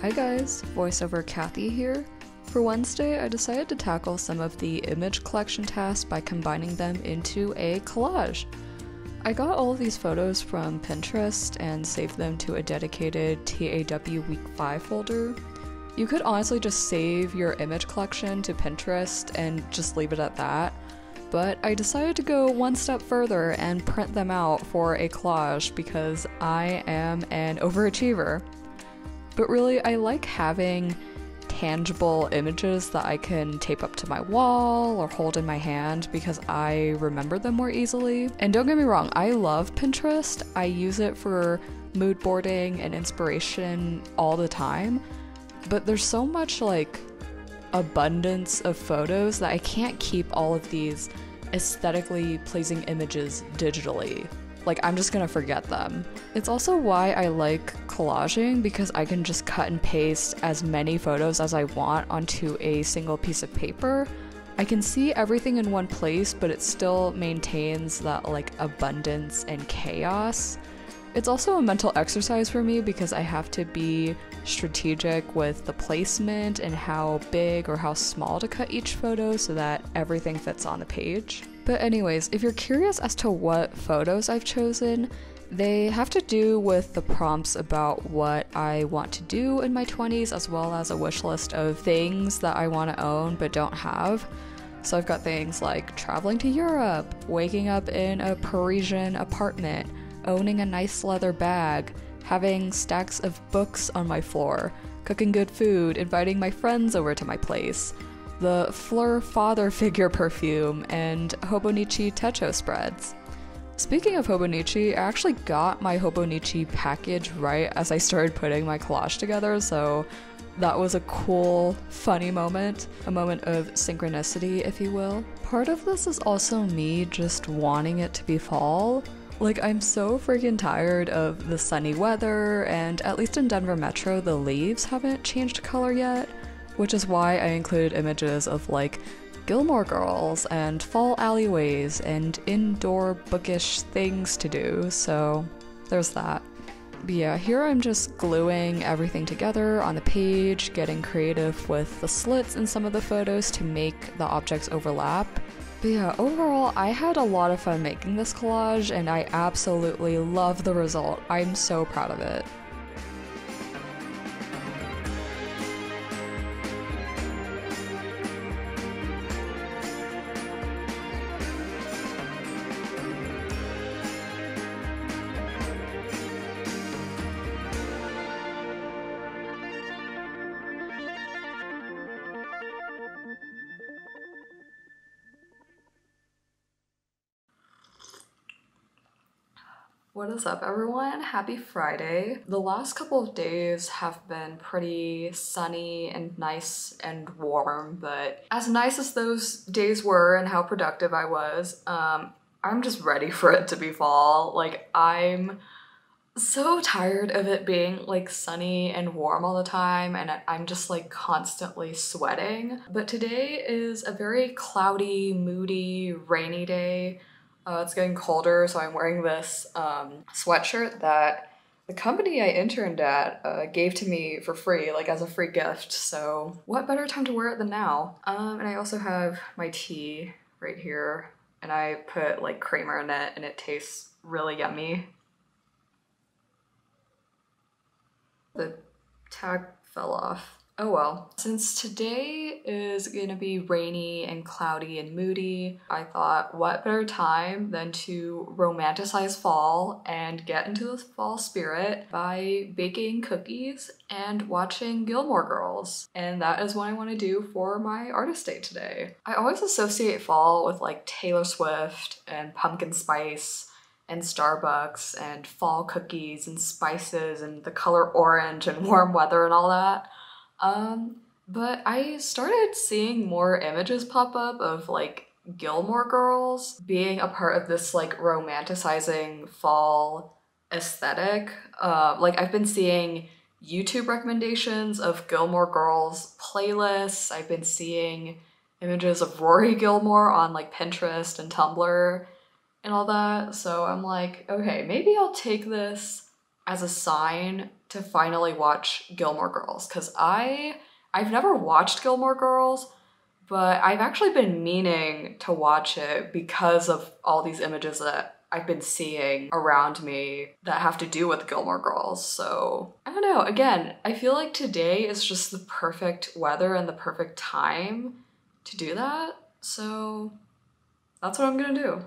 Hi guys, voiceover Kathy here. For Wednesday, I decided to tackle some of the image collection tasks by combining them into a collage. I got all of these photos from Pinterest and saved them to a dedicated TAW Week 5 folder. You could honestly just save your image collection to Pinterest and just leave it at that, but I decided to go one step further and print them out for a collage because I am an overachiever. But really, I like having tangible images that I can tape up to my wall or hold in my hand because I remember them more easily. And don't get me wrong, I love Pinterest. I use it for mood boarding and inspiration all the time. But there's so much like abundance of photos that I can't keep all of these aesthetically pleasing images digitally. Like, I'm just gonna forget them. It's also why I like collaging because I can just cut and paste as many photos as I want onto a single piece of paper. I can see everything in one place, but it still maintains that like abundance and chaos. It's also a mental exercise for me because I have to be strategic with the placement and how big or how small to cut each photo so that everything fits on the page. But, anyways, if you're curious as to what photos I've chosen, they have to do with the prompts about what I want to do in my 20s, as well as a wish list of things that I want to own but don't have. So I've got things like traveling to Europe, waking up in a Parisian apartment, owning a nice leather bag, having stacks of books on my floor, cooking good food, inviting my friends over to my place, the Phlur father figure perfume, and Hobonichi Techo spreads. Speaking of Hobonichi, I actually got my Hobonichi package right as I started putting my collage together, so that was a cool, funny moment, a moment of synchronicity, if you will. Part of this is also me just wanting it to be fall. Like, I'm so freaking tired of the sunny weather, and at least in Denver Metro, the leaves haven't changed color yet, which is why I included images of like Gilmore Girls and fall alleyways and indoor bookish things to do, so there's that. But yeah, here I'm just gluing everything together on the page, getting creative with the slits in some of the photos to make the objects overlap. But yeah, overall, I had a lot of fun making this collage and I absolutely love the result. I'm so proud of it. What is up, everyone? Happy Friday. The last couple of days have been pretty sunny and nice and warm, but as nice as those days were and how productive I was, um, I'm just ready for it to be fall. Like, I'm so tired of it being like sunny and warm all the time and I'm just like constantly sweating. But today is a very cloudy, moody, rainy day. Uh, it's getting colder, so I'm wearing this um, sweatshirt that the company I interned at uh, gave to me for free, like as a free gift. So what better time to wear it than now? Um, and I also have my tea right here, and I put like creamer in it, and it tastes really yummy. The tag fell off. Oh well. Since today is gonna be rainy and cloudy and moody, I thought what better time than to romanticize fall and get into the fall spirit by baking cookies and watching Gilmore Girls. And that is what I want to do for my artist day today. I always associate fall with like Taylor Swift and pumpkin spice and Starbucks and fall cookies and spices and the color orange and warm weather and all that. Um, but I started seeing more images pop up of like Gilmore Girls being a part of this like romanticizing fall aesthetic. Uh, like I've been seeing YouTube recommendations of Gilmore Girls playlists. I've been seeing images of Rory Gilmore on like Pinterest and Tumblr and all that. So I'm like, okay, maybe I'll take this as a sign to finally watch Gilmore Girls because I I've never watched Gilmore Girls, but I've actually been meaning to watch it because of all these images that I've been seeing around me that have to do with Gilmore Girls. So I don't know. Again, I feel like today is just the perfect weather and the perfect time to do that. So that's what I'm gonna do.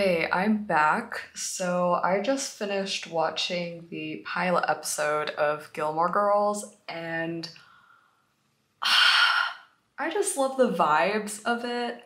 Okay, I'm back. So I just finished watching the pilot episode of Gilmore Girls and I just love the vibes of it.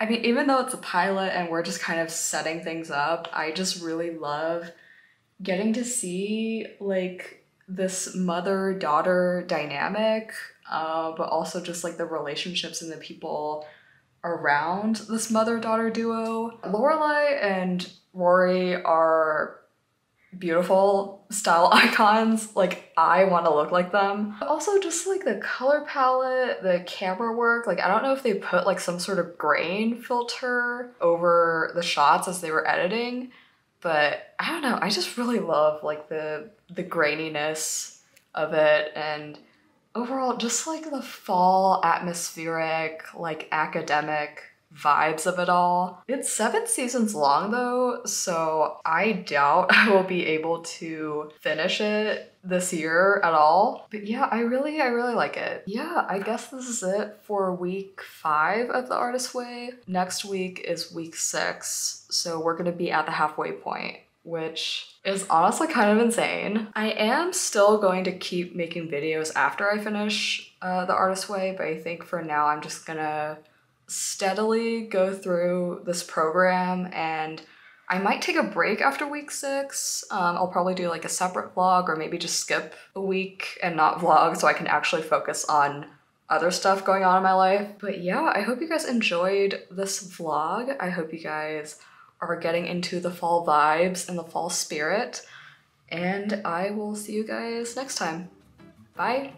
I mean, even though it's a pilot and we're just kind of setting things up, I just really love getting to see like this mother daughter dynamic, uh, but also just like the relationships and the people around this mother daughter duo. Lorelai and Rory are beautiful style icons. Like, I want to look like them. Also, just like the color palette, the camera work. Like, I don't know if they put like some sort of grain filter over the shots as they were editing, but I don't know. I just really love like the the graininess of it and overall just like the fall atmospheric like academic vibes of it all. It's seven seasons long though, so I doubt I will be able to finish it this year at all. But yeah, I really, I really like it. Yeah, I guess this is it for week five of The Artist Way. Next week is week six, so we're gonna be at the halfway point which is honestly kind of insane. I am still going to keep making videos after I finish uh, The Artist Way, but I think for now I'm just gonna steadily go through this program and I might take a break after week six. Um, I'll probably do like a separate vlog or maybe just skip a week and not vlog so I can actually focus on other stuff going on in my life. But yeah, I hope you guys enjoyed this vlog. I hope you guys are getting into the fall vibes and the fall spirit. And I will see you guys next time. Bye.